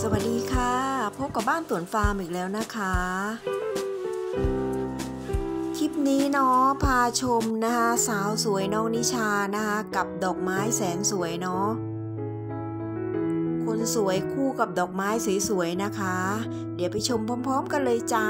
สวัสดีค่ะ พบกับบ้านสวนฟาร์มอีกแล้วนะคะ คลิปนี้เนาะพาชมนะคะสาวสวยน้องนิชานะคะกับดอกไม้แสนสวยเนาะคนสวยคู่กับดอกไม้สวยๆนะคะ เดี๋ยวไปชมพร้อม ๆ กันเลยจ้า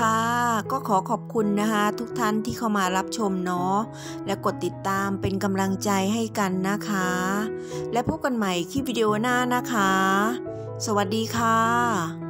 ค่ะ ก็ขอขอบคุณนะคะ ทุกท่านที่เข้ามารับชมเนาะและกดติดตามเป็นกำลังใจให้กันนะคะ และพบกันใหม่คลิปวิดีโอหน้านะคะ สวัสดีค่ะ